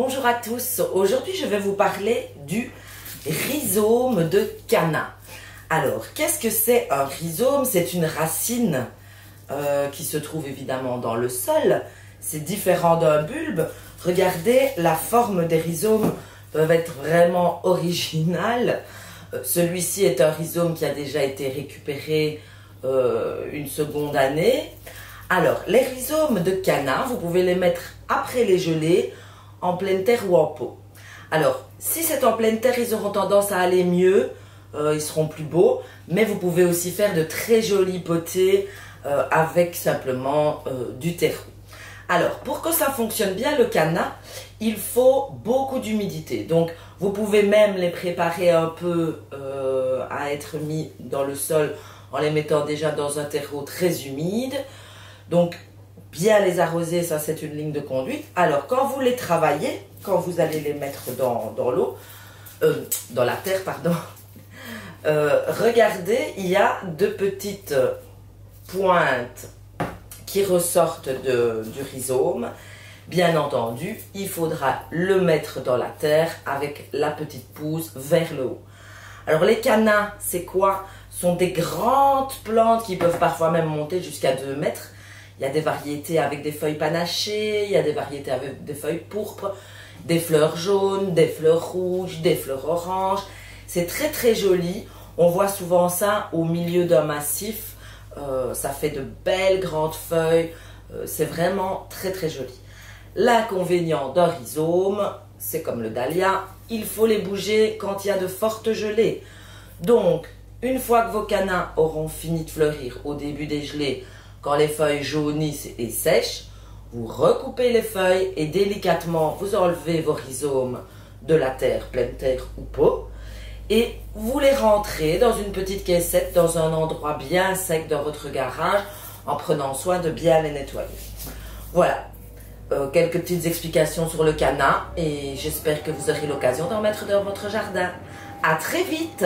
Bonjour à tous, aujourd'hui je vais vous parler du rhizome de canna. Alors, qu'est-ce que c'est un rhizome? C'est une racine euh, qui se trouve évidemment dans le sol. C'est différent d'un bulbe. Regardez, la forme des rhizomes peuvent être vraiment originales. Euh, celui-ci est un rhizome qui a déjà été récupéré euh, une seconde année. Alors, les rhizomes de canna, vous pouvez les mettre après les gelées, en pleine terre ou en pot. Alors, si c'est en pleine terre, ils auront tendance à aller mieux, euh, ils seront plus beaux, mais vous pouvez aussi faire de très jolis potés euh, avec simplement euh, du terreau. Alors, pour que ça fonctionne bien, le canna, il faut beaucoup d'humidité. Donc, vous pouvez même les préparer un peu à être mis dans le sol en les mettant déjà dans un terreau très humide. Donc, bien les arroser, ça c'est une ligne de conduite. Alors, quand vous les travaillez, quand vous allez les mettre dans, l'eau, euh, dans la terre, pardon, euh, regardez, il y a deux petites pointes qui ressortent du rhizome. Bien entendu, il faudra le mettre dans la terre avec la petite pousse vers le haut. Alors les canins, c'est quoi? Sont des grandes plantes qui peuvent parfois même monter jusqu'à 2 mètres. Il y a des variétés avec des feuilles panachées, il y a des variétés avec des feuilles pourpres, des fleurs jaunes, des fleurs rouges, des fleurs oranges. C'est très très joli. On voit souvent ça au milieu d'un massif. Euh, ça fait de belles grandes feuilles. Euh, c'est vraiment très très joli. L'inconvénient d'un rhizome, c'est comme le dahlia, il faut les bouger quand il y a de fortes gelées. Donc, une fois que vos canins auront fini de fleurir au début des gelées, quand les feuilles jaunissent et sèchent, vous recoupez les feuilles et délicatement vous enlevez vos rhizomes de la terre, pleine terre ou pot, et vous les rentrez dans une petite caissette dans un endroit bien sec dans votre garage en prenant soin de bien les nettoyer. Voilà, euh, quelques petites explications sur le canard et j'espère que vous aurez l'occasion d'en mettre dans votre jardin. À très vite